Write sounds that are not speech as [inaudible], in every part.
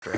So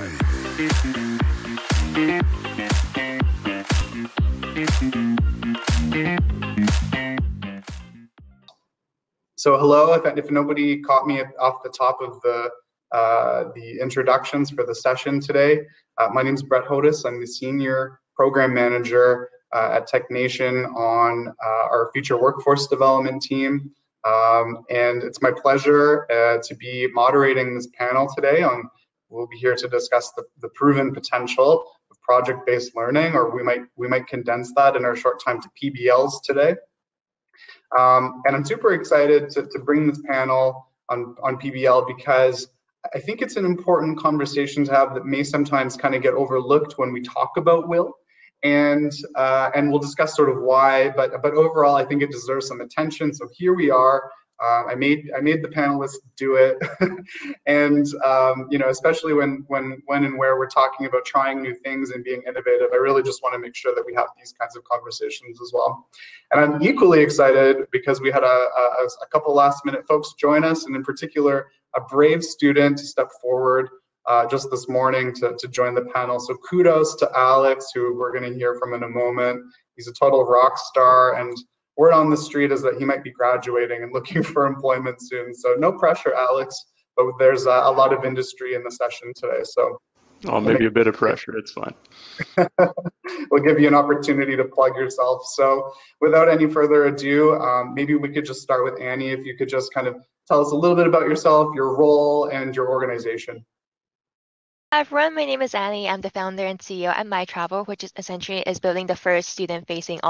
hello, if, if nobody caught me off the top of the uh, the introductions for the session today, uh, my name is Brett Hodis. I'm the Senior Program Manager uh, at TechNation on uh, our Future Workforce Development team. Um, and it's my pleasure uh, to be moderating this panel today on, we'll be here to discuss the, the proven potential of project-based learning, or we might, we might condense that in our short time to PBLs today. Um, and I'm super excited to, to bring this panel on, on PBL because I think it's an important conversation to have that may sometimes kind of get overlooked when we talk about WIL. And uh, and we'll discuss sort of why, but but overall, I think it deserves some attention. So here we are, uh, I made I made the panelists do it, [laughs] and um, you know, especially when when when and where we're talking about trying new things and being innovative, I really just want to make sure that we have these kinds of conversations as well. And I'm equally excited because we had a, a, a couple last minute folks join us, and in particular, a brave student to step forward uh, just this morning to, to join the panel. So kudos to Alex, who we're going to hear from in a moment. He's a total rock star and word on the street is that he might be graduating and looking [laughs] for employment soon. So no pressure, Alex, but there's a, a lot of industry in the session today. So Oh, maybe a bit of pressure. It's fine. [laughs] we'll give you an opportunity to plug yourself. So, without any further ado, um, maybe we could just start with Annie. If you could just kind of tell us a little bit about yourself, your role, and your organization. Hi everyone, my name is Annie. I'm the founder and CEO at My Travel, which is essentially is building the first student-facing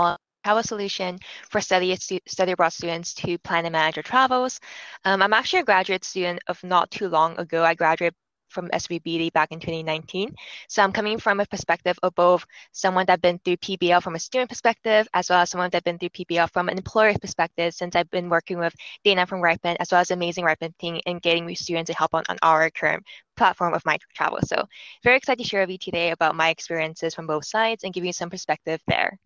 all travel solution for study, study abroad students to plan and manage their travels. Um, I'm actually a graduate student of not too long ago. I graduated from SVBD back in 2019. So I'm coming from a perspective of both someone that's been through PBL from a student perspective, as well as someone that's been through PBL from an employer perspective, since I've been working with Dana from Ripen, as well as amazing Ripen team in getting new students to help on, on our current platform of My Travel. So very excited to share with you today about my experiences from both sides and give you some perspective there.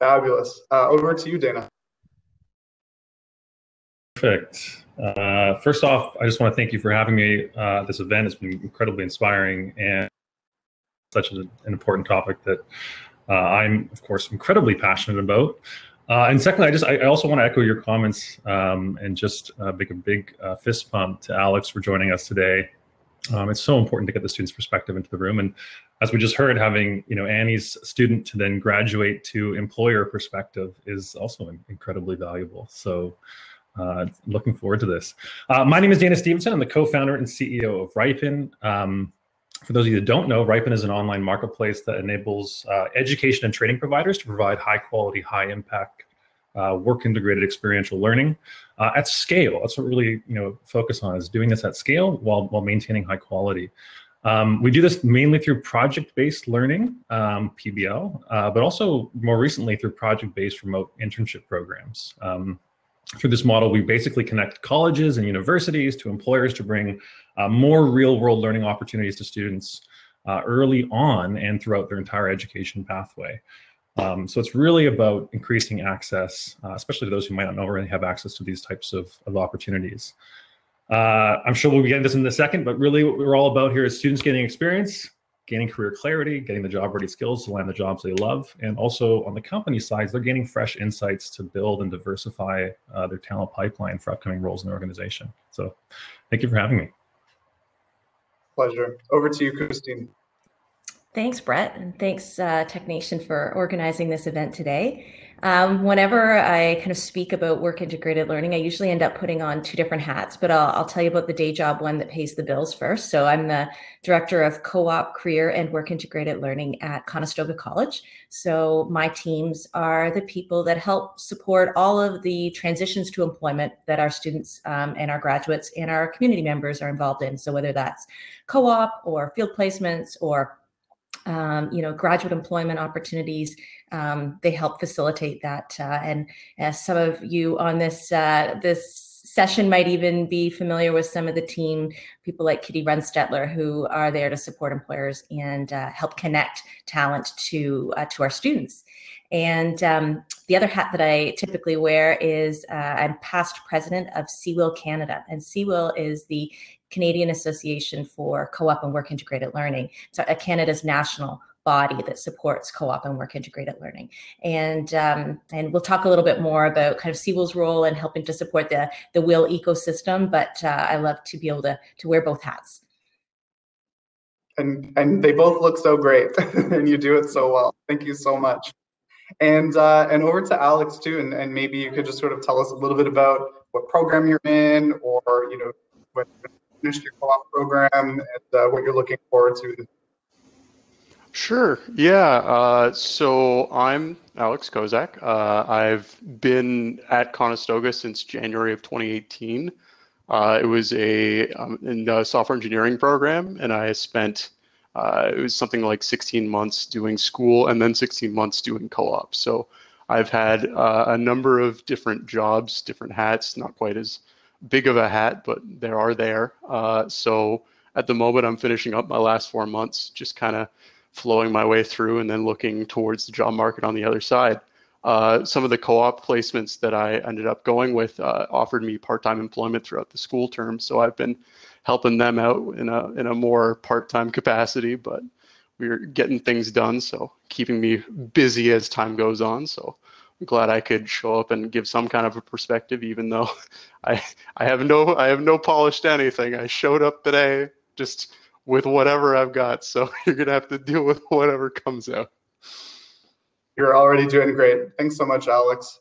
Fabulous. Uh, over to you, Dana. Perfect. Uh, first off, I just want to thank you for having me. Uh, this event has been incredibly inspiring and such an, an important topic that uh, I'm, of course, incredibly passionate about. Uh, and secondly, I just I also want to echo your comments um, and just uh, make a big fist pump to Alex for joining us today. Um, it's so important to get the student's perspective into the room. And as we just heard, having you know Annie's student to then graduate to employer perspective is also incredibly valuable. So uh, looking forward to this. Uh, my name is Dana Stevenson. I'm the co-founder and CEO of Ripen. Um, for those of you that don't know, Ripen is an online marketplace that enables uh, education and training providers to provide high quality, high impact uh, work integrated experiential learning uh, at scale. That's what we really you know focus on is doing this at scale while while maintaining high quality. Um, we do this mainly through project-based learning, um, PBL, uh, but also more recently through project-based remote internship programs. Um, through this model, we basically connect colleges and universities to employers to bring uh, more real-world learning opportunities to students uh, early on and throughout their entire education pathway. Um, so it's really about increasing access, uh, especially to those who might not know already have access to these types of, of opportunities. Uh, I'm sure we'll be getting this in a second, but really what we're all about here is students getting experience, gaining career clarity, getting the job ready skills to land the jobs they love. And also on the company side, they're gaining fresh insights to build and diversify uh, their talent pipeline for upcoming roles in the organization. So thank you for having me. Pleasure. Over to you, Christine. Thanks, Brett, and thanks, uh, TechNation, for organizing this event today. Um, whenever I kind of speak about work integrated learning, I usually end up putting on two different hats, but I'll, I'll tell you about the day job one that pays the bills first. So I'm the director of co-op career and work integrated learning at Conestoga College. So my teams are the people that help support all of the transitions to employment that our students um, and our graduates and our community members are involved in. So whether that's co-op or field placements or um, you know, graduate employment opportunities. Um, they help facilitate that. Uh, and as some of you on this uh, this session might even be familiar with some of the team, people like Kitty Runstetler, who are there to support employers and uh, help connect talent to uh, to our students. And um, the other hat that I typically wear is uh, I'm past president of CWIL Canada, and CWIL is the Canadian Association for Co-op and Work Integrated Learning. A Canada's national body that supports co-op and work integrated learning. And um, and we'll talk a little bit more about kind of CWIL's role in helping to support the the WIL ecosystem. But uh, I love to be able to to wear both hats. And and they both look so great, [laughs] and you do it so well. Thank you so much. And uh, and over to Alex too, and, and maybe you could just sort of tell us a little bit about what program you're in, or you know, when finished your co-op program, and uh, what you're looking forward to Sure. Yeah. Uh, so I'm Alex Kozak. Uh, I've been at Conestoga since January of 2018. Uh, it was a um, in the software engineering program, and I spent uh, it was something like 16 months doing school and then 16 months doing co-op. So I've had uh, a number of different jobs, different hats. Not quite as big of a hat, but there are there. Uh, so at the moment, I'm finishing up my last four months, just kind of flowing my way through and then looking towards the job market on the other side. Uh, some of the co-op placements that I ended up going with uh, offered me part-time employment throughout the school term. So I've been helping them out in a in a more part-time capacity, but we're getting things done. So keeping me busy as time goes on. So glad I could show up and give some kind of a perspective, even though [laughs] I I have no I have no polished anything. I showed up today just with whatever I've got. So [laughs] you're gonna have to deal with whatever comes out. You're already doing great. Thanks so much, Alex.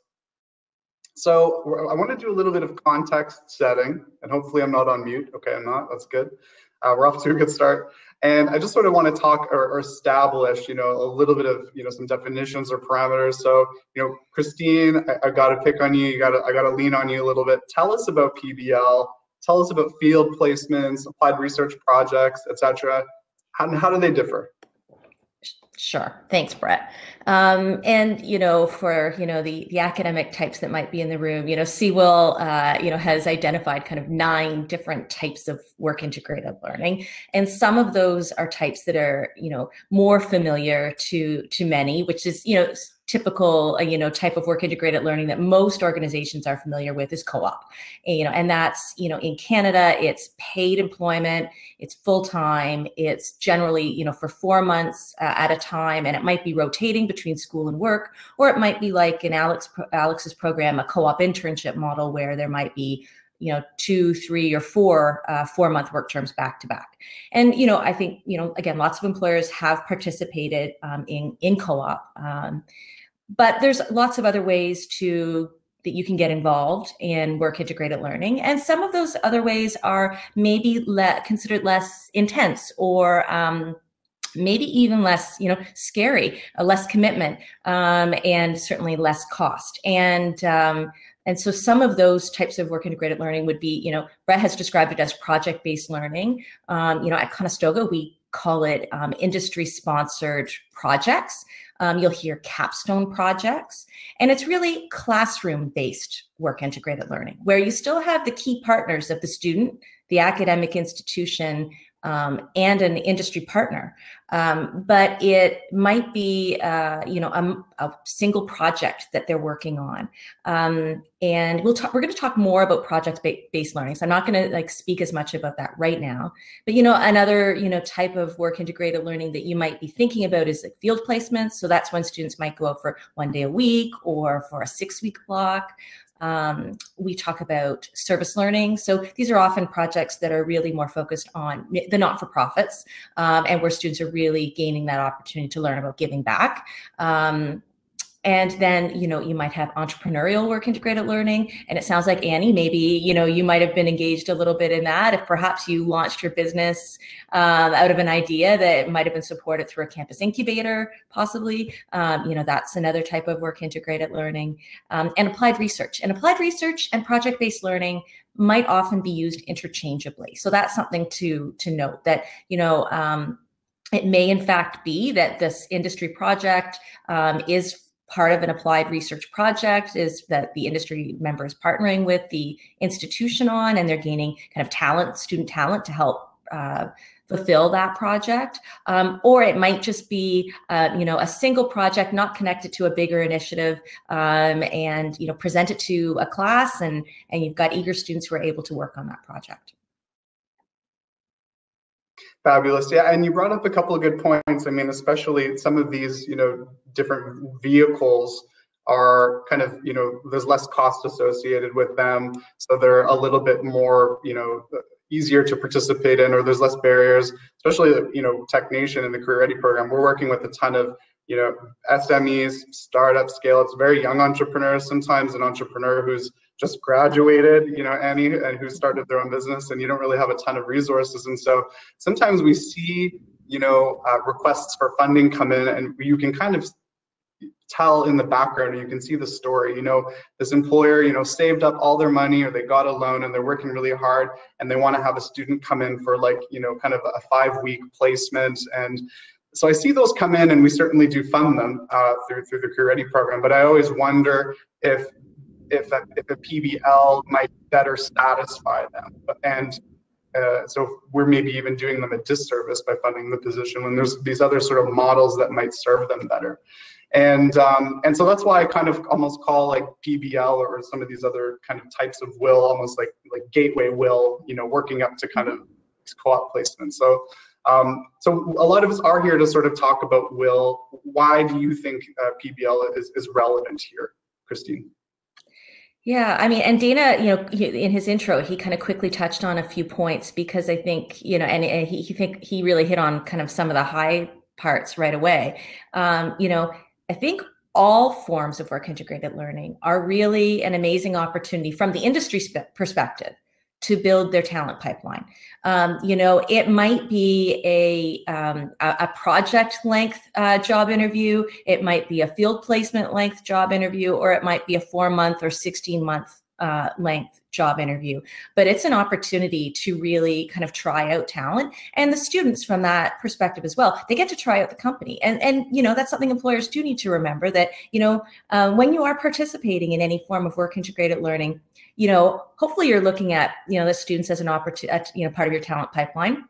So I want to do a little bit of context setting, and hopefully I'm not on mute. Okay, I'm not. That's good. Uh, we're off to a good start. And I just sort of want to talk or, or, establish, you know, a little bit of, you know, some definitions or parameters. So, you know, Christine, I, I got to pick on you. You got to, I got to lean on you a little bit. Tell us about PBL Tell us about field placements, applied research projects, etc. How, how do they differ? Sure. Thanks, Brett. Um, and you know, for you know the the academic types that might be in the room, you know, CWIL, uh, you know, has identified kind of nine different types of work integrated learning, and some of those are types that are you know more familiar to to many, which is you know typical uh, you know type of work integrated learning that most organizations are familiar with is co-op. You know and that's you know in canada it's paid employment it's full-time it's generally you know for four months uh, at a time and it might be rotating between school and work or it might be like in alex alex's program a co-op internship model where there might be you know two three or four uh, four month work terms back to back. And you know i think you know again lots of employers have participated um, in in co-op um, but there's lots of other ways to that you can get involved in work integrated learning. And some of those other ways are maybe le- considered less intense or um, maybe even less you know scary uh, less commitment um, and certainly less cost. And um, and so some of those types of work integrated learning would be you know brett has described it as project based learning. Um, you know at conestoga we call it um, industry sponsored projects. Um, you'll hear capstone projects, and it's really classroom based work integrated learning, where you still have the key partners of the student, the academic institution, um, and an industry partner. Um, but it might be, uh, you know, a, a, single project that they're working on. Um, and we'll talk, we're going to talk more about project-based learning. So I'm not going to like speak as much about that right now. But, you know, another, you know, type of work integrated learning that you might be thinking about is like field placements. So that's when students might go out for one day a week or for a six week block. Um, we talk about service learning. So these are often projects that are really more focused on the not-for-profits um, and where students are really gaining that opportunity to learn about giving back. Um, and then you know you might have entrepreneurial work integrated learning. And it sounds like annie maybe you know you might have been engaged a little bit in that. If perhaps you launched your business um, out of an idea that might have been supported through a campus incubator possibly um, you know that's another type of work integrated learning. Um, and applied research. And applied research and project-based learning might often be used interchangeably. So that's something to to note that you know um, it may in fact be that this industry project um, is part of an applied research project is that the industry member is partnering with the institution on and they're gaining kind of talent student talent to help uh, fulfill that project. Um, or it might just be uh, you know a single project not connected to a bigger initiative um, and you know present it to a class and and you've got eager students who are able to work on that project Fabulous. Yeah, and you brought up a couple of good points. I mean, especially some of these, you know, different vehicles are kind of, you know, there's less cost associated with them, so they're a little bit more, you know, easier to participate in, or there's less barriers. Especially, you know, TechNation and the Career Ready program, we're working with a ton of, you know, SMEs, startup scale. It's very young entrepreneurs. Sometimes an entrepreneur who's just graduated, you know, Annie, and who started their own business, and you don't really have a ton of resources. And so sometimes we see, you know, uh, requests for funding come in, and you can kind of tell in the background you can see the story you know this employer you know saved up all their money or they got a loan and they're working really hard and they want to have a student come in for like you know kind of a five week placement and so I see those come in and we certainly do fund them uh, through, through the Career Ready program, but I always wonder if if a, if a PBL might better satisfy them. And uh, so we're maybe even doing them a disservice by funding the position when there's these other sort of models that might serve them better. And um, and so that's why I kind of almost call like PBL or some of these other kind of types of WIL almost like like gateway WIL, you know, working up to kind of co-op placement. So um, so a lot of us are here to sort of talk about WIL. Why do you think uh, PBL is, is relevant here, Christine? Yeah, I mean, and Dana, you know, in his intro, he kind of quickly touched on a few points because I think, you know, and, he, he think he really hit on kind of some of the high parts right away. Um, you know, I think all forms of work integrated learning are really an amazing opportunity from the industry perspective to build their talent pipeline. Um, you know, it might be a um, a, project length uh, job interview, it might be a field placement length job interview, or it might be a four month or sixteen month uh, length job interview. But it's an opportunity to really kind of try out talent, and the students from that perspective as well. They get to try out the company, and and you know that's something employers do need to remember that you know uh, when you are participating in any form of work integrated learning you know, hopefully you're looking at, you know, the students as an opportunity, you know, part of your talent pipeline.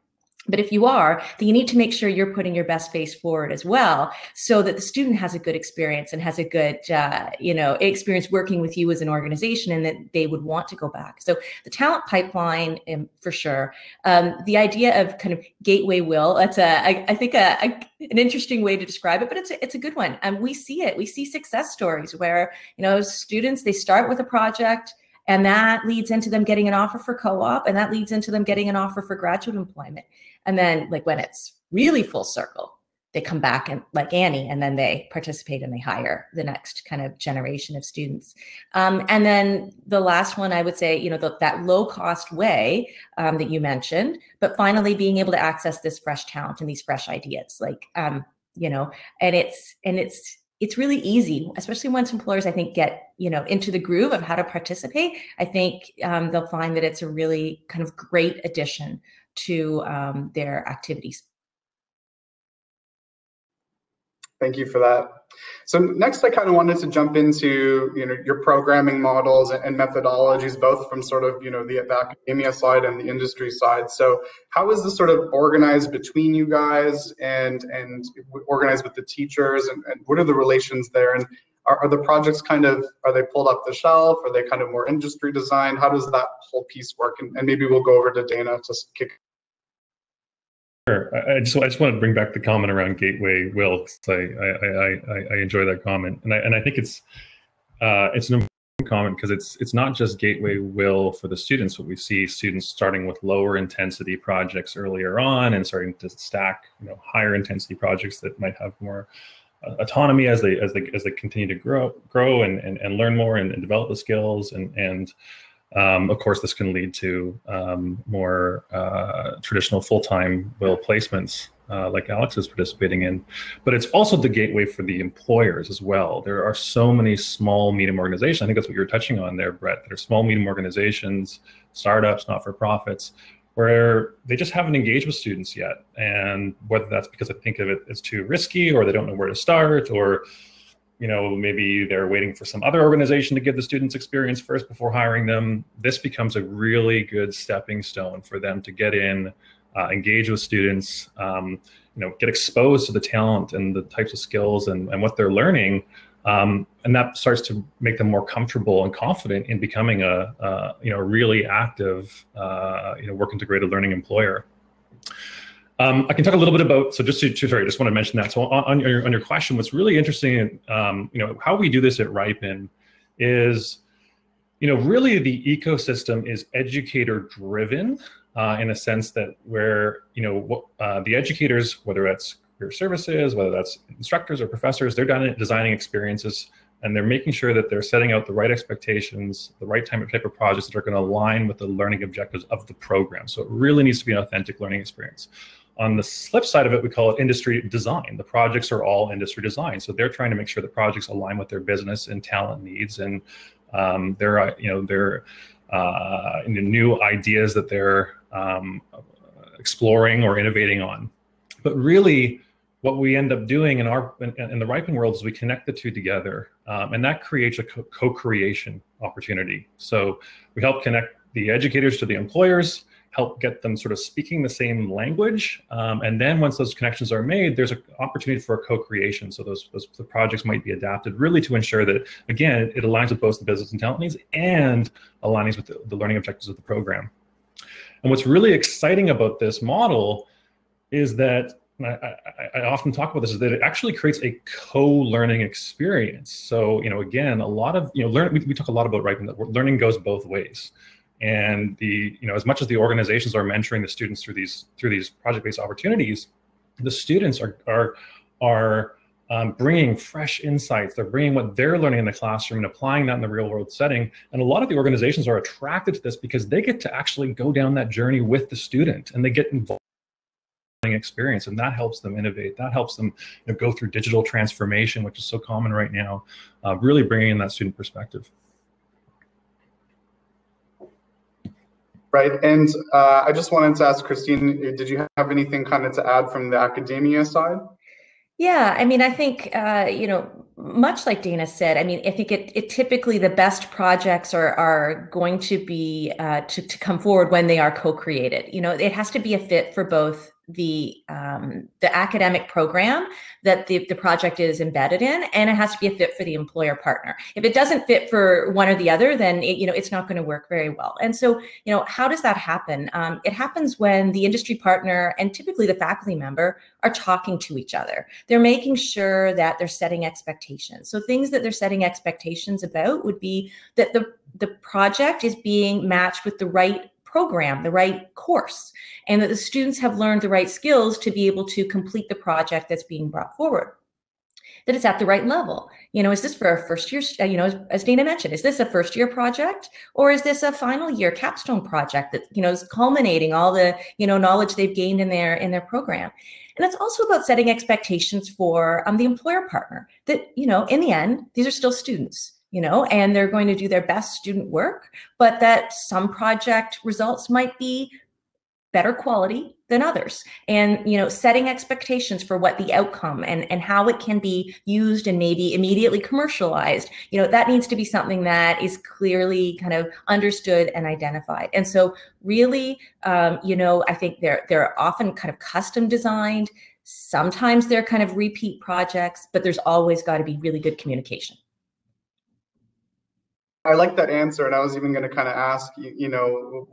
But if you are, then you need to make sure you're putting your best face forward as well, so that the student has a good experience and has a good, uh, you know, experience working with you as an organization, and that they would want to go back. So the talent pipeline, um, for sure. Um, the idea of kind of gateway WIL that's a, I, I think a, a, an interesting way to describe it, but it's a, it's a good one. And we see it. We see success stories where you know students they start with a project and that leads into them getting an offer for co-op and that leads into them getting an offer for graduate employment. And then like when it's really full circle, they come back and like Annie, and then they participate and they hire the next kind of generation of students. Um, and then the last one, I would say, you know, the, that low cost way um, that you mentioned, but finally being able to access this fresh talent and these fresh ideas, like, um, you know, and it's and it's it's really easy, especially once employers, I think, get you know into the groove of how to participate. I think um, they'll find that it's a really kind of great addition to um, their activities. Thank you for that. So next, I kind of wanted to jump into you know your programming models and methodologies, both from sort of you know the, the, academia side and the industry side. So how is this sort of organized between you guys and and organized with the teachers, and, and what are the relations there? And are, are the projects kind of are they pulled off the shelf? Are they kind of more industry design? How does that whole piece work? And, and maybe we'll go over to Dana to kick Sure. I just I just want to bring back the comment around gateway WIL. I, I I I enjoy that comment, and I and I think it's uh, it's an important comment because it's it's not just gateway WIL for the students, but we see students starting with lower intensity projects earlier on and starting to stack you know higher intensity projects that might have more uh, autonomy as they as they as they continue to grow grow and and, and learn more and, and develop the skills and and um, of course, this can lead to um, more uh, traditional full-time WIL placements uh, like Alex is participating in. But it's also the gateway for the employers as well. There are so many small, medium organizations. I think that's what you're touching on there, Brett. There are small, medium organizations, startups, not-for-profits, where they just haven't engaged with students yet. And whether that's because they think of it as too risky or they don't know where to start or you know, maybe they're waiting for some other organization to give the students experience first before hiring them. This becomes a really good stepping stone for them to get in, uh, engage with students, um, you know, get exposed to the talent and the types of skills and, and what they're learning. Um, and that starts to make them more comfortable and confident in becoming a, a you know, really active, uh, you know, work integrated learning employer. Um, I can talk a little bit about, so just to, to sorry, I just want to mention that. So on, on, your, on your question, what's really interesting, um, you know, how we do this at Ripen is, you know, really the ecosystem is educator driven uh, in a sense that where, you know, uh, the educators, whether that's career services, whether that's instructors or professors, they're designing experiences and they're making sure that they're setting out the right expectations, the right type of, type of projects that are going to align with the learning objectives of the program. So it really needs to be an authentic learning experience. On the flip side of it, we call it industry design. The projects are all industry design. So they're trying to make sure the projects align with their business and talent needs and um, their, uh, you know, their uh, new ideas that they're um, exploring or innovating on. But really, what we end up doing in our in, in the Ripen world is we connect the two together, um, and that creates a co-creation opportunity. So we help connect the educators to the employers, help get them sort of speaking the same language, um, and then once those connections are made, there's an opportunity for a co-creation. So those, those the projects might be adapted really to ensure that again it aligns with both the business and talent needs and aligns with the, the learning objectives of the program. And what's really exciting about this model is that I, I, I, often talk about this is that it actually creates a co-learning experience. So, you know, again, a lot of, you know, learn, we, we talk a lot about writing that learning goes both ways. And the, you know, as much as the organizations are mentoring the students through these, through these project-based opportunities, the students are, are, are um, bringing fresh insights. They're bringing what they're learning in the classroom and applying that in the real world setting. And a lot of the organizations are attracted to this because they get to actually go down that journey with the student and they get involved in experience and that helps them innovate that helps them you know, go through digital transformation which is so common right now uh, really bringing in that student perspective right and uh, i just wanted to ask christine did you have anything kind of to add from the academia side yeah, I mean, I think uh, you know, much like Dana said, I mean, I think it, it typically the best projects are are going to be uh, to to come forward when they are co-created. You know, it has to be a fit for both the um, the academic program that the, the project is embedded in and it has to be a fit for the employer partner. If it doesn't fit for one or the other then it, you know it's not going to work very well. And so you know how does that happen? Um, it happens when the industry partner and typically the faculty member are talking to each other. They're making sure that they're setting expectations. So things that they're setting expectations about would be that the the project is being matched with the right program, the right course, and that the students have learned the right skills to be able to complete the project that's being brought forward. That it's at the right level. You know, is this for a first year, you know, as Dana mentioned, is this a first year project or is this a final year capstone project that, you know, is culminating all the, you know, knowledge they've gained in their in their program? And it's also about setting expectations for um, the employer partner that, you know, in the end, these are still students you know, and they're going to do their best student work, but that some project results might be better quality than others. And you know setting expectations for what the outcome and and how it can be used and maybe immediately commercialized you know that needs to be something that is clearly kind of understood and identified. And so really um, you know i think they're they're often kind of custom designed. Sometimes they're kind of repeat projects but there's always got to be really good communication I like that answer, and I was even going to kind of ask you, you know,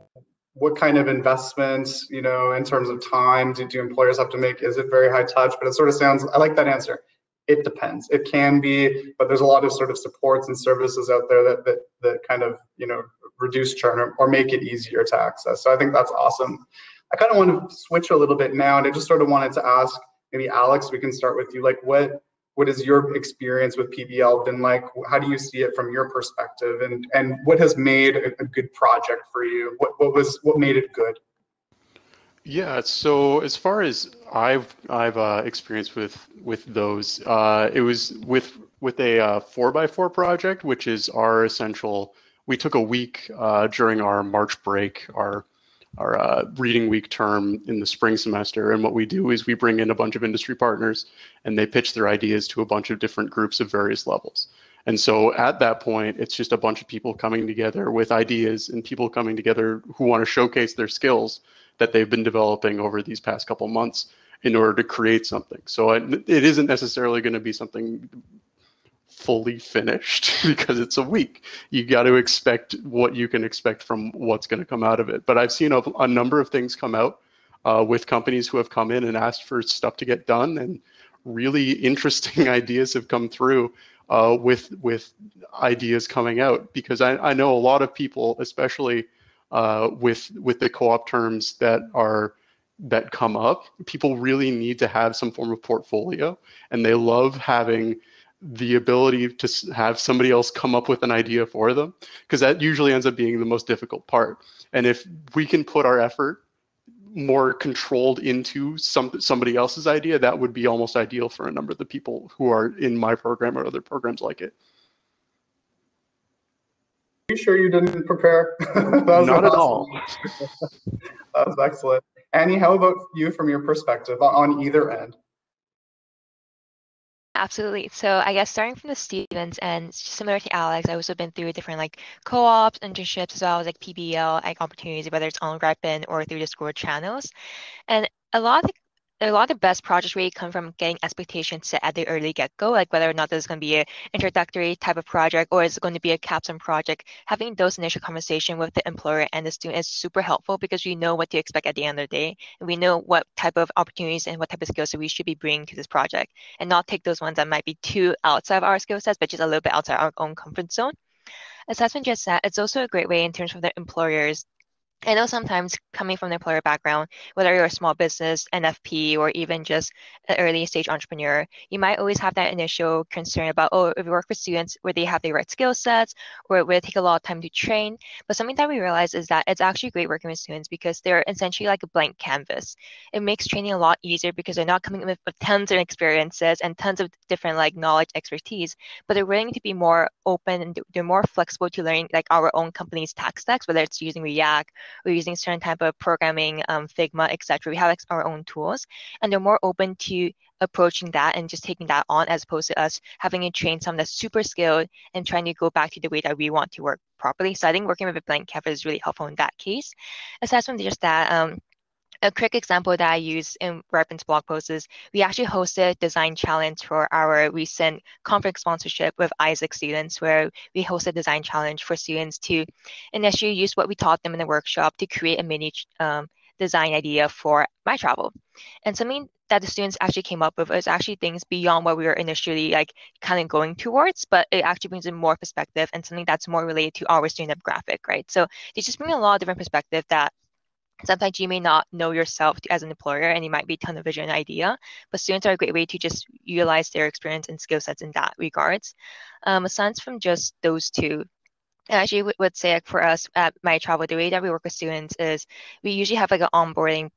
what kind of investments, you know, in terms of time do, do employers have to make? Is it very high touch? But it sort of sounds. I like that answer. It depends. It can be, but there's a lot of sort of supports and services out there that that that kind of you know reduce churn or, or make it easier to access. So I think that's awesome. I kind of want to switch a little bit now, and I just sort of wanted to ask maybe Alex. We can start with you. Like, what what has your experience with PBL been like? How do you see it from your perspective, and and what has made a, a good project for you? What what was what made it good? Yeah, so as far as I've I've uh, experienced with with those, uh, it was with with a uh, four by four project, which is our essential. We took a week uh, during our March break, our our uh, reading week term in the spring semester. And what we do is we bring in a bunch of industry partners and they pitch their ideas to a bunch of different groups of various levels. And so at that point, it's just a bunch of people coming together with ideas and people coming together who want to showcase their skills that they've been developing over these past couple months in order to create something. So it, it isn't necessarily going to be something fully finished [laughs] because it's a week. You got to expect what you can expect from what's going to come out of it. But I've seen a, a number of things come out uh, with companies who have come in and asked for stuff to get done, and really interesting [laughs] ideas have come through uh, with with ideas coming out. Because I, I know a lot of people, especially uh, with with the co-op terms that are that come up, people really need to have some form of portfolio, and they love having the ability to have somebody else come up with an idea for them because that usually ends up being the most difficult part. And if we can put our effort more controlled into some somebody else's idea that would be almost ideal for a number of the people who are in my program or other programs like it. Are you sure you didn't prepare? [laughs] Not at all. [laughs] That was excellent. Annie how about you from your perspective on either end Absolutely. So I guess starting from the students and similar to Alex, I've also been through different like co-ops, internships, as well as like PBL like opportunities, whether it's on Ripen or through Discord channels. And a lot of the a lot of best projects really come from getting expectations set at the early get-go, like whether or not this is going to be an introductory type of project or is it going to be a capstone project. Having those initial conversation with the employer and the student is super helpful because we know what to expect at the end of the day, and we know what type of opportunities and what type of skills that we should be bringing to this project, and not take those ones that might be too outside of our skill sets, but just a little bit outside our own comfort zone. Assessment just said it's also a great way in terms of the employers I know sometimes coming from the employer background, whether you're a small business, NFP, or even just an early stage entrepreneur, you might always have that initial concern about, oh, if you work with students, where they have the right skill sets, or would it would take a lot of time to train. But something that we realize is that it's actually great working with students because they're essentially like a blank canvas. It makes training a lot easier because they're not coming with, with tons of experiences and tons of different like knowledge expertise, but they're willing to be more open and they're more flexible to learning like our own company's tech stacks, whether it's using React we're using certain type of programming, um, Figma, etc. We have like, our own tools, and they're more open to approaching that and just taking that on as opposed to us having to train someone that's super skilled and trying to go back to the way that we want to work properly. So I think working with a blank canvas is really helpful in that case. Aside from just that, um, a quick example that I use in reference blog posts is we actually hosted a design challenge for our recent conference sponsorship with Isaac students, where we hosted a design challenge for students to initially use what we taught them in the workshop to create a mini um, design idea for my travel. And something that the students actually came up with is actually things beyond what we were initially like kind of going towards, but it actually brings in more perspective and something that's more related to our student demographic, right? So they just bring a lot of different perspective that sometimes you may not know yourself as an employer and you might be ton of vision idea but students are a great way to just utilize their experience and skill sets in that regards. Um, aside from just those two actually would say for us at my travel the way that we work with students is we usually have like an onboarding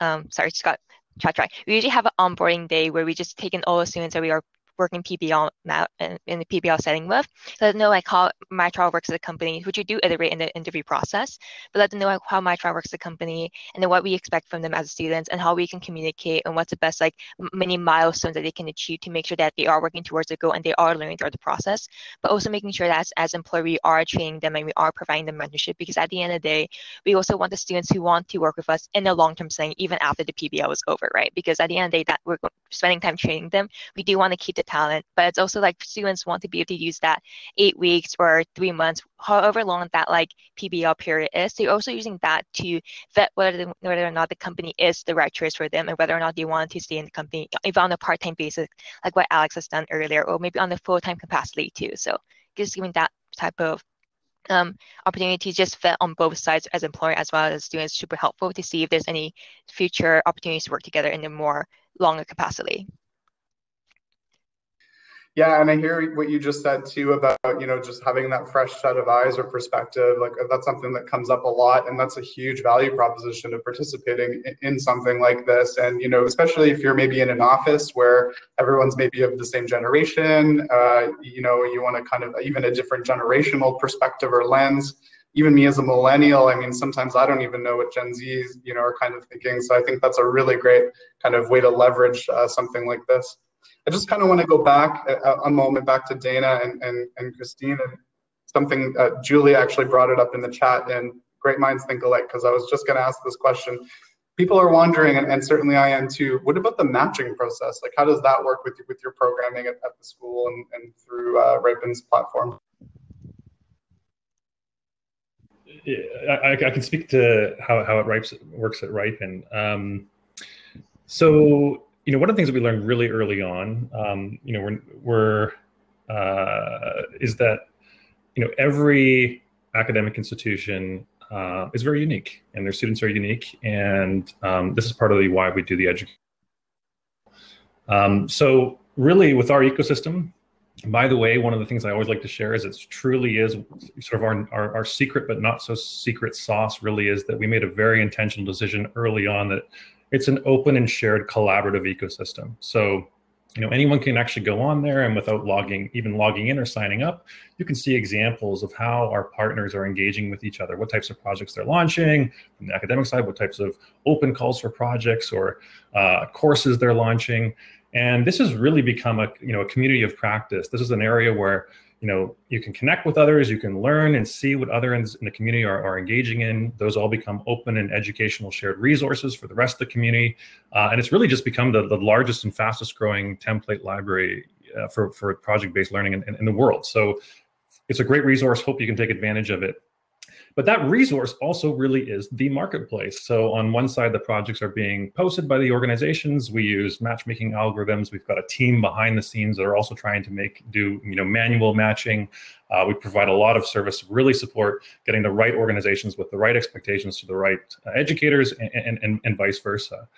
um, sorry Scott try try we usually have an onboarding day where we just take in all the students that we are working PBL now in, in the PBL setting with. Let them know like how my travel works as a company, which you do iterate in the interview process, but let them know like, how my travel works as a company and then what we expect from them as students and how we can communicate and what's the best like many milestones that they can achieve to make sure that they are working towards the goal and they are learning throughout the process, but also making sure that as, as employer we are training them and we are providing them mentorship because at the end of the day, we also want the students who want to work with us in a long-term setting even after the PBL is over, right? Because at the end of the day that we're spending time training them, we do want to keep the talent, but it's also like students want to be able to use that eight weeks or three months, however long that like PBL period is. So you're also using that to vet whether, the, whether or not the company is the right choice for them and whether or not they want to stay in the company, even on a part-time basis, like what Alex has done earlier, or maybe on the full-time capacity too. So just giving that type of um, opportunity just fit on both sides as employer as well as students super helpful to see if there's any future opportunities to work together in a more longer capacity. Yeah, and I hear what you just said too about, you know, just having that fresh set of eyes or perspective. Like that's something that comes up a lot. And that's a huge value proposition of participating in something like this. And, you know, especially if you're maybe in an office where everyone's maybe of the same generation, uh, you know, you want to kind of even a different generational perspective or lens. Even me as a millennial, I mean, sometimes I don't even know what Gen Zs, you know, are kind of thinking. So I think that's a really great kind of way to leverage uh, something like this. I just kind of want to go back a, a, moment back to Dana and, and, and Christine and something uh, Julie actually brought it up in the chat and great minds think alike because I was just going to ask this question. People are wondering, and, and, certainly I am too, what about the matching process? Like how does that work with, with your programming at, at the school and, and through uh, Ripen's platform? I, I, can speak to how, how it works at Ripen. Um, so, you know, one of the things that we learned really early on, um, you know, we're, we're uh, is that, you know, every academic institution uh, is very unique and their students are unique. And um, this is part of the why we do the education. Um, so really with our ecosystem, by the way, one of the things I always like to share is it truly is sort of our, our, our, secret, but not so secret sauce really is that we made a very intentional decision early on that it's an open and shared collaborative ecosystem. So, you know, anyone can actually go on there and without logging, even logging in or signing up, you can see examples of how our partners are engaging with each other, what types of projects they're launching from the academic side, what types of open calls for projects or uh, courses they're launching. And this has really become a you know a community of practice. This is an area where you know you can connect with others, you can learn and see what others in the community are, are engaging in. Those all become open and educational shared resources for the rest of the community, uh, and it's really just become the, the largest and fastest growing template library uh, for for project based learning in, in, in the world. So it's a great resource. Hope you can take advantage of it. But that resource also really is the marketplace. So on one side, the projects are being posted by the organizations. We use matchmaking algorithms. We've got a team behind the scenes that are also trying to make do you know manual matching. Uh, we provide a lot of service, really support getting the right organizations with the right expectations to the right uh, educators and, and, and vice versa.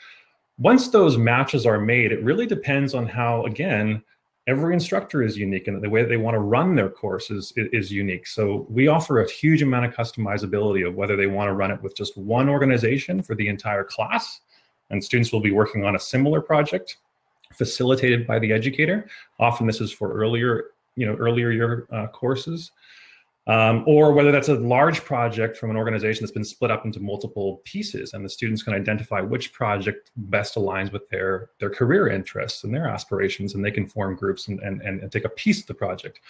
Once those matches are made, it really depends on how, again, every instructor is unique and the way they want to run their courses is, is, unique. So we offer a huge amount of customizability of whether they want to run it with just one organization for the entire class, and students will be working on a similar project facilitated by the educator. Often this is for earlier, you know, earlier year uh, courses um, or whether that's a large project from an organization that's been split up into multiple pieces and the students can identify which project best aligns with their, their career interests and their aspirations and they can form groups and, and, and take a piece of the project.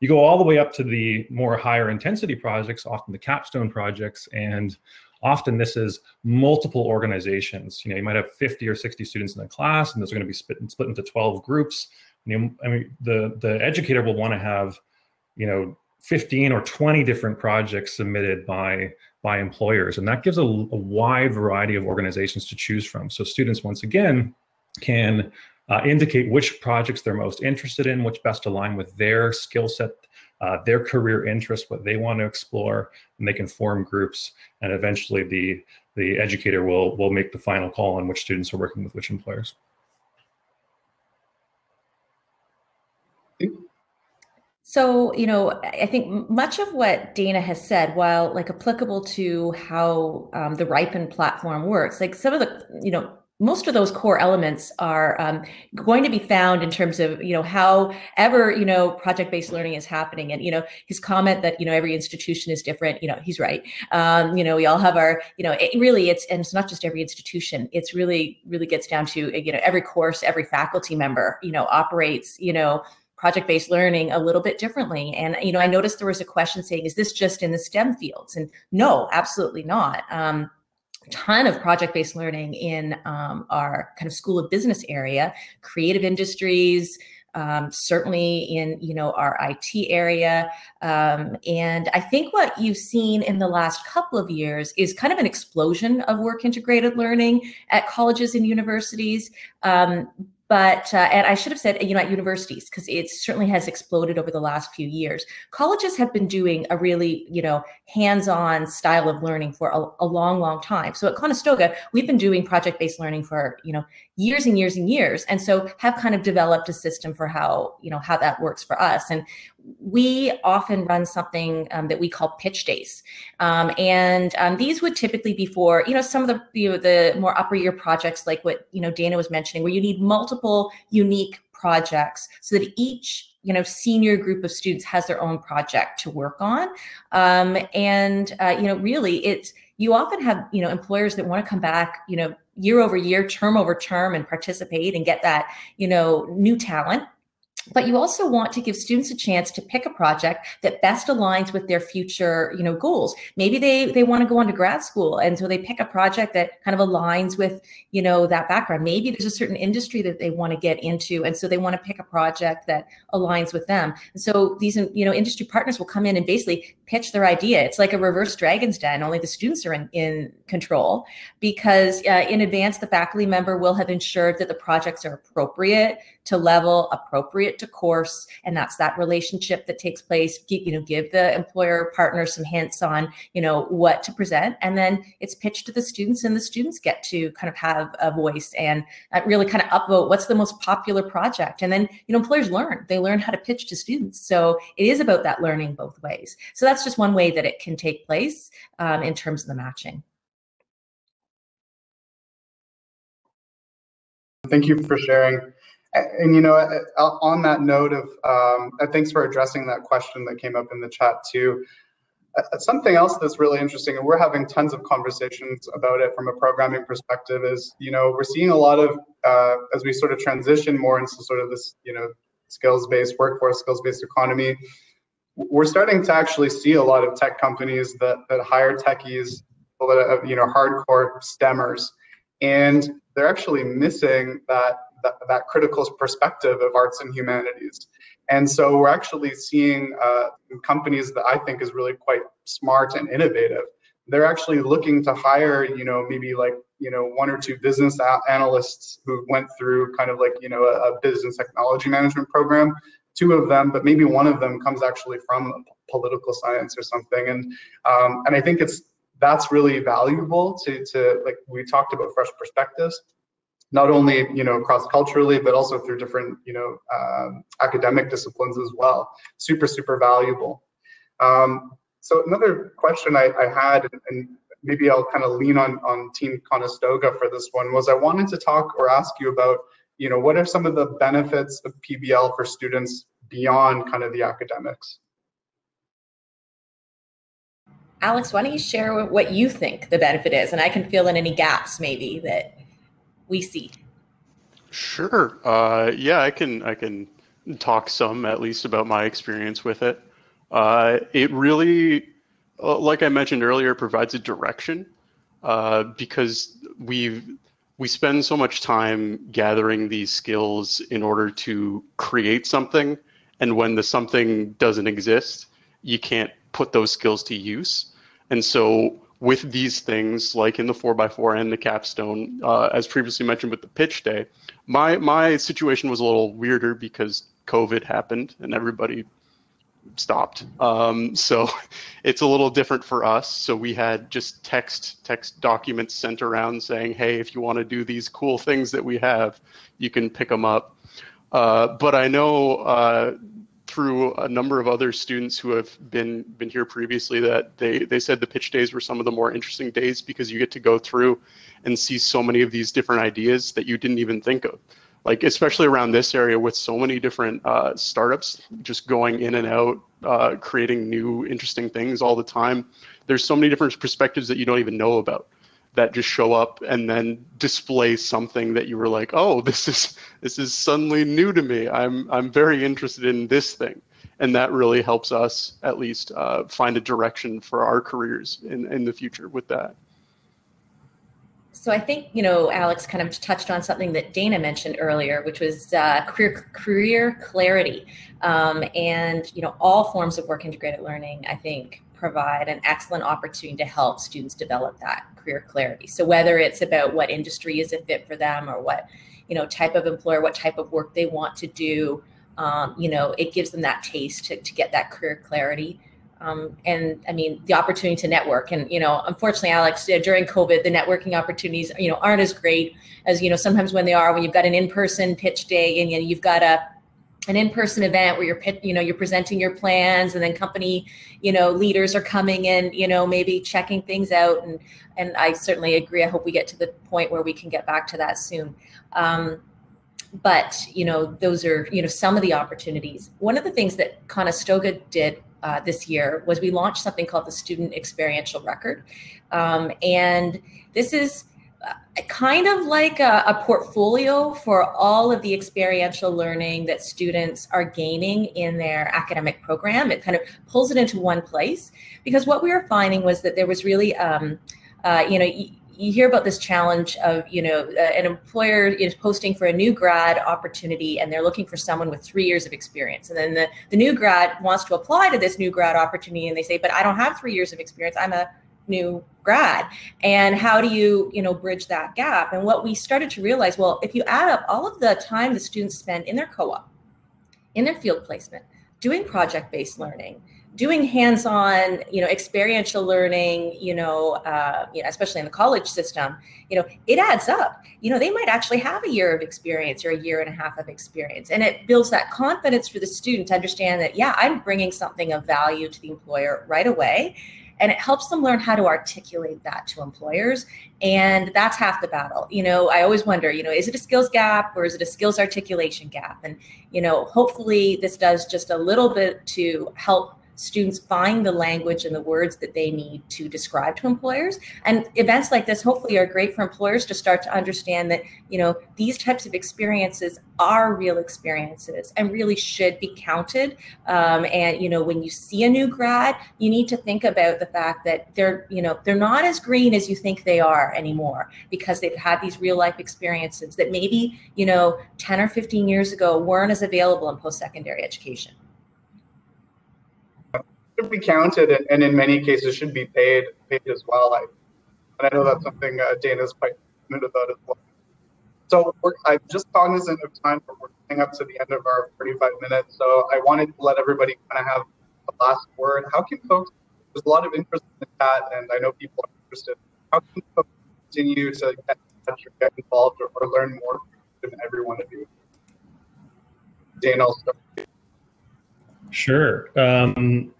You go all the way up to the more higher intensity projects, often the capstone projects, and often this is multiple organizations. You know, you might have 50 or 60 students in a class, and those are going to be split, split into 12 groups. You I mean, the the educator will want to have, you know, 15 or 20 different projects submitted by by employers and that gives a, a, wide variety of organizations to choose from. So students once again can uh, indicate which projects they're most interested in which best align with their skill set uh, their career interests what they want to explore and they can form groups and eventually the the educator will will make the final call on which students are working with which employers So, you know, I think much of what Dana has said, while like applicable to how um, the Ripen platform works, like some of the, you know, most of those core elements are um, going to be found in terms of you know however you know project-based learning is happening and you know his comment that you know every institution is different you know he's right um, you know we all have our you know it really it's and it's not just every institution it's really really gets down to you know every course every faculty member you know operates you know project-based learning a little bit differently. And you know, I noticed there was a question saying, "Is this just in the STEM fields?" And no, absolutely not. Um, ton of project-based learning in um, our kind of school of business area, creative industries, um, certainly in you know our IT area. Um, and I think what you've seen in the last couple of years is kind of an explosion of work integrated learning at colleges and universities. Um, but uh, and I should have said you know at universities because it certainly has exploded over the last few years. Colleges have been doing a really you know hands-on style of learning for a, a long, long time. So at Conestoga, we've been doing project-based learning for you know years and years and years, and so have kind of developed a system for how you know how that works for us. And we often run something um, that we call pitch days. Um, and um, these would typically be for, you know, some of the, you know, the more upper year projects like what, you know, Dana was mentioning, where you need multiple unique projects so that each you know senior group of students has their own project to work on um, and uh, you know really it's you often have you know employers that want to come back you know year over year term over term and participate and get that you know new talent but you also want to give students a chance to pick a project that best aligns with their future you know goals. Maybe they they want to go on to grad school and so they pick a project that kind of aligns with you know that background. Maybe there's a certain industry that they want to get into and so they want to pick a project that aligns with them. And so these you know industry partners will come in and basically pitch their idea. It's like a reverse Dragon's Den, only the students are in, in control because uh, in advance, the faculty member will have ensured that the projects are appropriate to level, appropriate to course, and that's that relationship that takes place. You know, give the employer partner some hints on, you know, what to present, and then it's pitched to the students, and the students get to kind of have a voice and uh, really kind of upvote what's the most popular project, and then you know, employers learn. They learn how to pitch to students, so it is about that learning both ways. So that's just one way that it can take place um, in terms of the matching. Thank you for sharing. And, you know, on that note of, um, thanks for addressing that question that came up in the chat too. Uh, something else that's really interesting, and we're having tons of conversations about it from a programming perspective, is you know we're seeing a lot of uh, as we sort of transition more into sort of this you know skills-based workforce, skills-based economy. We're starting to actually see a lot of tech companies that that hire techies, you know, hardcore STEMers, and they're actually missing that, that, that critical perspective of arts and humanities. And so we're actually seeing uh, companies that I think is really quite smart and innovative. They're actually looking to hire, you know, maybe like, you know, one or two business analysts who went through kind of like, you know, a, a business technology management program two of them, but maybe one of them comes actually from political science or something. And um, and I think it's that's really valuable to, to like we talked about fresh perspectives not only you know cross culturally but also through different you know um, academic disciplines as well super super valuable um, so another question I, I had and maybe I'll kind of lean on on team Conestoga for this one was I wanted to talk or ask you about you know what are some of the benefits of PBL for students beyond kind of the academics Alex, why don't you share what you think the benefit is? And I can fill in any gaps maybe that we see. Sure. Uh, yeah, I can. I can talk some at least about my experience with it. Uh, it really, uh, like I mentioned earlier, provides a direction uh, because we we spend so much time gathering these skills in order to create something, and when the something doesn't exist, you can't put those skills to use. And so with these things, like in the 4x4 and the capstone, uh, as previously mentioned with the pitch day, my, my situation was a little weirder because COVID happened and everybody stopped. Um, so [laughs] it's a little different for us. So we had just text text documents sent around saying, "Hey, if you want to do these cool things that we have, you can pick them up." Uh, but I know uh, through a number of other students who have been been here previously that they they said the pitch days were some of the more interesting days because you get to go through and see so many of these different ideas that you didn't even think of like especially around this area with so many different uh, startups just going in and out uh, creating new interesting things all the time there's so many different perspectives that you don't even know about that just show up and then display something that you were like, oh, [laughs] this is this is suddenly new to me. I'm I'm very interested in this thing, and that really helps us at least uh, find a direction for our careers in in the future with that. So I think you know Alex kind of touched on something that Dana mentioned earlier, which was uh, career career clarity, um, and you know all forms of work integrated learning. I think provide an excellent opportunity to help students develop that career clarity. So whether it's about what industry is a fit for them or what, you know, type of employer, what type of work they want to do, um, you know, it gives them that taste to, to get that career clarity. Um, and I mean, the opportunity to network. And, you know, unfortunately, Alex, during COVID, the networking opportunities, you know, aren't as great as, you know, sometimes when they are, when you've got an in-person pitch day and you know, you've got a, an in-person event where you're you know you're presenting your plans and then company you know leaders are coming in you know maybe checking things out. And and i certainly agree. I hope we get to the point where we can get back to that soon. Um, but you know those are you know some of the opportunities. One of the things that conestoga did uh, this year was we launched something called the student experiential record um, and this is kind of like a, a, portfolio for all of the experiential learning that students are gaining in their academic program. It kind of pulls it into one place because what we were finding was that there was really, um, uh, you know, you hear about this challenge of you know uh, an employer is posting for a new grad opportunity and they're looking for someone with three years of experience. And then the, the new grad wants to apply to this new grad opportunity and they say but i don't have three years of experience. I'm a new grad. And how do you you know bridge that gap? And what we started to realize well if you add up all of the time the students spend in their co-op in their field placement doing project-based learning doing hands-on you know experiential learning you know, uh, you know especially in the college system you know it adds up. You know they might actually have a year of experience or a year and a half of experience and it builds that confidence for the student to understand that yeah i'm bringing something of value to the employer right away and it helps them learn how to articulate that to employers and that's half the battle. You know i always wonder you know is it a skills gap or is it a skills articulation gap? And you know hopefully this does just a little bit to help students find the language and the words that they need to describe to employers. And events like this hopefully are great for employers to start to understand that you know these types of experiences are real experiences and really should be counted. Um, and you know when you see a new grad you need to think about the fact that they're you know they're not as green as you think they are anymore because they've had these real life experiences that maybe you know 10 or 15 years ago weren't as available in post-secondary education should be counted and, and, in many cases should be paid paid as well. I, and I know that's something uh, Dana's quite passionate about as well. So I'm just cognizant of time, but we're getting up to the end of our 45 minutes. So I wanted to let everybody kind of have the last word. How can folks? There's a lot of interest in that, and I know people are interested. How can folks continue to get, get involved or, or learn more from every one of you? Dana, I'll start. Sure. Um,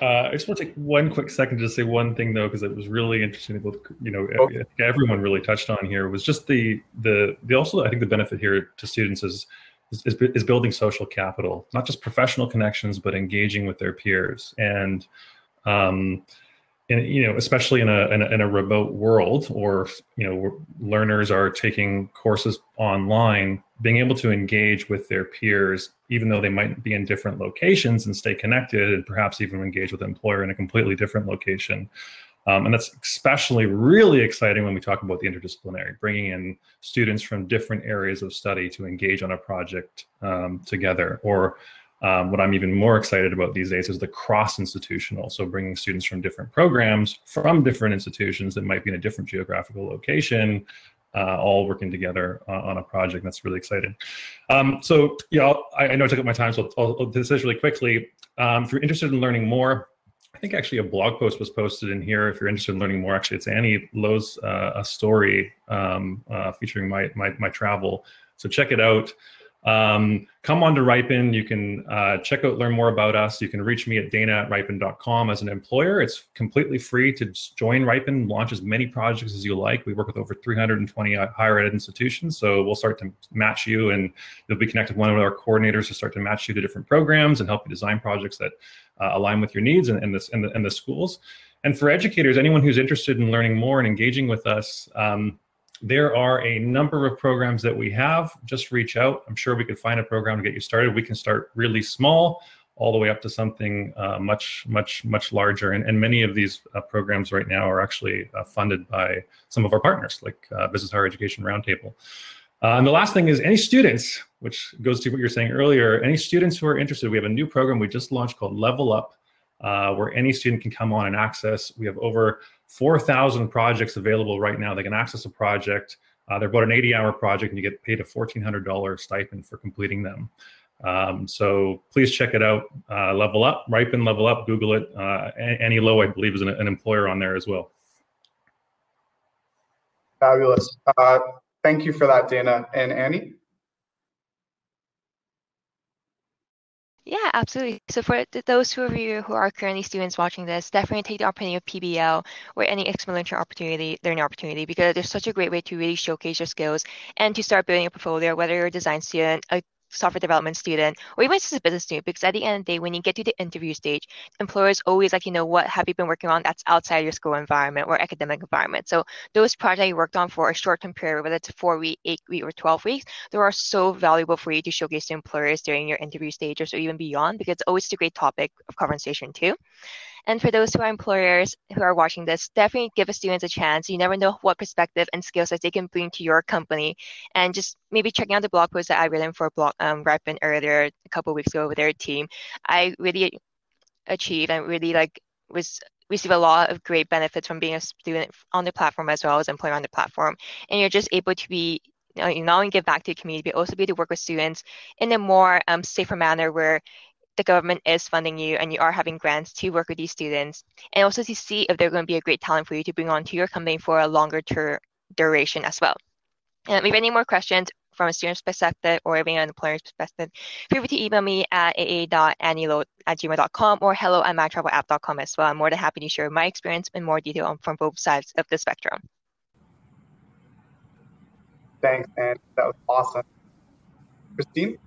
uh, I just want to take one quick second to say one thing though, because it was really interesting. Both, you know, okay. everyone really touched on here was just the the the also I think the benefit here to students is, is is building social capital, not just professional connections, but engaging with their peers and. Um, and you know especially in a, in a, in a remote world or you know learners are taking courses online being able to engage with their peers even though they might be in different locations and stay connected and perhaps even engage with an employer in a completely different location. Um, and that's especially really exciting when we talk about the interdisciplinary bringing in students from different areas of study to engage on a project um, together or um, what I'm even more excited about these days is the cross institutional. So bringing students from different programs, from different institutions that might be in a different geographical location, uh, all working together uh, on a project. That's really exciting. Um, so, yeah, I, I, know I took up my time, so I'll, I'll do this really quickly. Um, if you're interested in learning more, I think actually a blog post was posted in here. If you're interested in learning more, actually, it's Annie Lowe's uh, a story um, uh, featuring my, my my travel. So check it out. Um, come on to Ripen. You can uh, check out, learn more about us. You can reach me at dana at ripen.com as an employer. It's completely free to join Ripen, launch as many projects as you like. We work with over 320 higher ed institutions. So we'll start to match you and you'll be connected with one of our coordinators to start to match you to different programs and help you design projects that uh, align with your needs and, and, this, and, the, and the schools. And for educators, anyone who's interested in learning more and engaging with us, um, there are a number of programs that we have. Just reach out. I'm sure we could find a program to get you started. We can start really small all the way up to something uh, much, much, much larger. And, and many of these uh, programs right now are actually uh, funded by some of our partners, like uh, Business Higher Education Roundtable. Uh, and the last thing is any students, which goes to what you were saying earlier, any students who are interested, we have a new program we just launched called Level Up, uh, where any student can come on and access. We have over 4,000 projects available right now. They can access a project. Uh, they're about an 80 hour project and you get paid a $1,400 stipend for completing them. Um, so please check it out. Uh, level up, Ripen, level up, Google it. Uh, Annie Lowe, I believe, is an, an, employer on there as well. Fabulous. Uh, thank you for that, Dana. And Annie? Yeah, absolutely. So for those of you who are currently students watching this, definitely take the opportunity of PBL or any experiential opportunity, learning opportunity, because there's such a great way to really showcase your skills and to start building a portfolio, whether you're a design student, a software development student or even just a business student because at the end of the day when you get to the interview stage employers always like you know what have you been working on that's outside your school environment or academic environment? So those projects you worked on for a short-term period whether it's four week eight week or 12 weeks they are so valuable for you to showcase to employers during your interview stages or even beyond because it's always a great topic of conversation too And for those who are employers who are watching this, definitely give the students a chance. You never know what perspective and skills that they can bring to your company. And just maybe checking out the blog post that I written for blog um, Ripen earlier a couple weeks ago with their team. I really achieved and really like was receive a lot of great benefits from being a student on the platform as well as employer on the platform. And you're just able to be you know, not only give back to the community, but also be able to work with students in a more um, safer manner where the government is funding you and you are having grants to work with these students and also to see if they're going to be a great talent for you to bring on to your company for a longer term duration as well. And if you have any more questions from a student's perspective or even an employer's perspective, feel free to email me at aa.anilo at gmail.com or hello at mytravelapp.com as well. I'm more than happy to share my experience in more detail on, from both sides of the spectrum. Thanks, and that was awesome. Christine?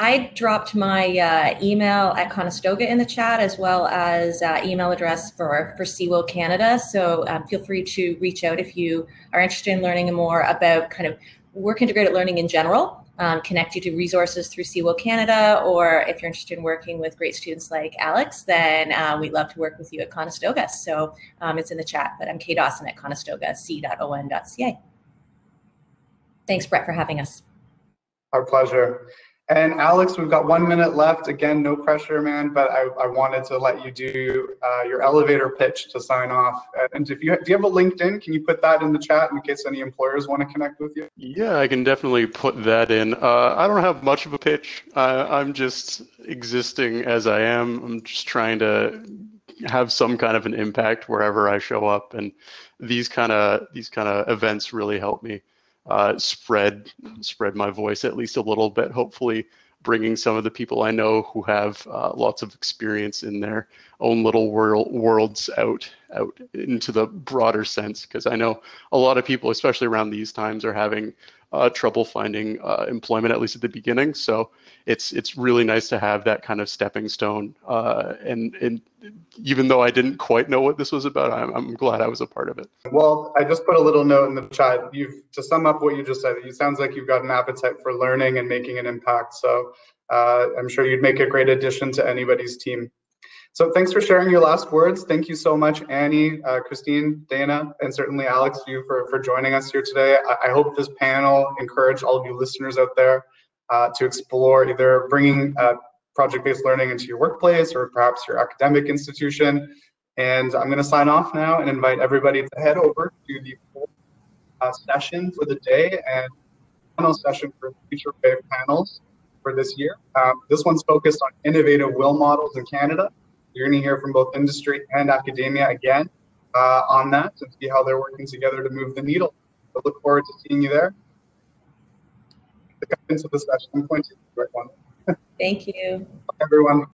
I dropped my uh, email at Conestoga in the chat as well as uh, email address for, for CEWIL Canada. So um, feel free to reach out if you are interested in learning more about kind of work integrated learning in general, um, connect you to resources through CEWIL Canada, or if you're interested in working with great students like Alex, then uh, we'd love to work with you at Conestoga. So um, it's in the chat, but I'm Kay Dawson at Conestoga, c.on.ca. Thanks, Brett, for having us. Our pleasure. And Alex, we've got one minute left. Again, no pressure, man, but I, I wanted to let you do uh, your elevator pitch to sign off. And if you do you have a LinkedIn, can you put that in the chat in case any employers want to connect with you? Yeah, I can definitely put that in. Uh, I don't have much of a pitch. Uh, I'm just existing as I am. I'm just trying to have some kind of an impact wherever I show up, and these kind of these kind of events really help me uh, spread spread my voice at least a little bit. Hopefully, bringing some of the people I know who have uh, lots of experience in their own little world worlds out out into the broader sense. Because I know a lot of people, especially around these times, are having uh, trouble finding uh, employment at least at the beginning. So it's it's really nice to have that kind of stepping stone. Uh, and and even though I didn't quite know what this was about, I'm, I'm glad I was a part of it. Well, I just put a little note in the chat. You've to sum up what you just said. It sounds like you've got an appetite for learning and making an impact. So uh, I'm sure you'd make a great addition to anybody's team. So thanks for sharing your last words. Thank you so much, Annie, uh, Christine, Dana, and certainly Alex, you for, for joining us here today. I, I hope this panel encouraged all of you listeners out there uh, to explore either bringing uh, project-based learning into your workplace or perhaps your academic institution. And I'm going to sign off now and invite everybody to head over to the uh, session for the day and final session for future wave panels for this year. Um, this one's focused on innovative WIL models in Canada. You're going to hear from both industry and academia again uh, on that and see how they're working together to move the needle. I look forward to seeing you there. The guidance of the session, I'm going to the right one. Thank you. Bye, everyone.